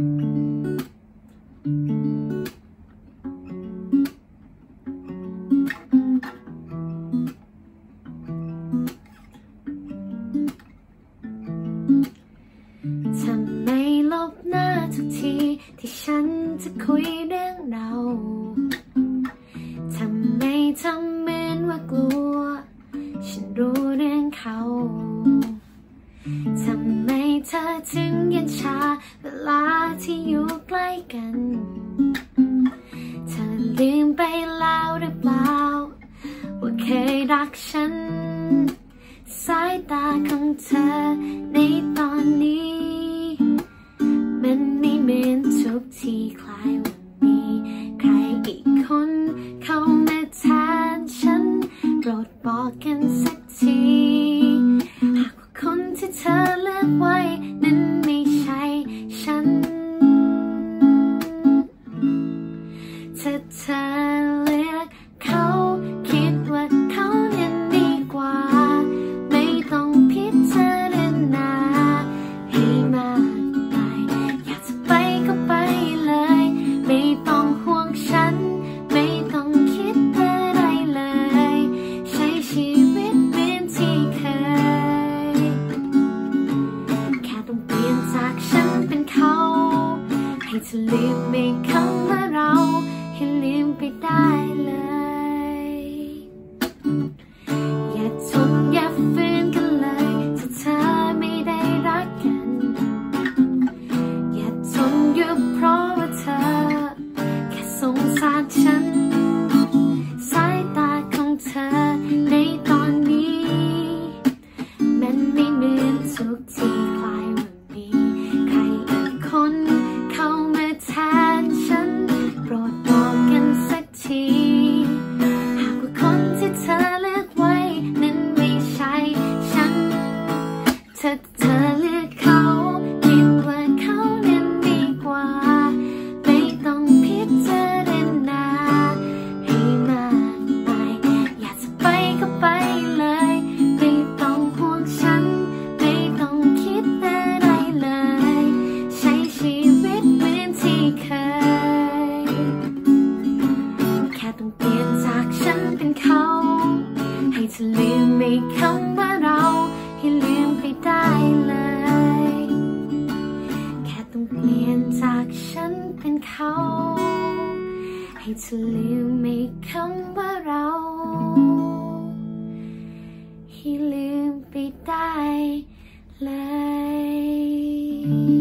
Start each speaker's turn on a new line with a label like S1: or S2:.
S1: ทำไมลบหน้าทุกทีที่ฉันจะคุยเรื่องเรา ถึงเย็นชาเวลาที่อยู่ใกล้กัน เธอลืมไปแล้วหรือเปล่า ว่าเคยรักฉัน สายตาของเธอในตอนนี้ ไว้นั้น ให้เธอลืมไม่คำว่าเราให้ลืมไปได้เลย อย่าทนอย่าฟื้นกันเลยถ้าเธอไม่ได้รักกัน อย่าทนอยู่เพราะว่าเธอ แค่สงสารฉัน ถ้าเธอเลือกเขาคิดว่าเขานั้นดีกว่า ไม่ต้องพิจารณาให้มากมายอยากจะไปก็ไปเลย ไม่ต้องห่วงฉัน ไม่ต้องคิดอะไรเลย ใช้ชีวิตเหมือนที่เคย แค่ต้องเปลี่ยนจากฉันเป็นเขา ให้เธอลืมไม่เรา ฉันเป็นเขา ให้เธอลืมไม่คำว่าเราให้ลืมไปได้เลย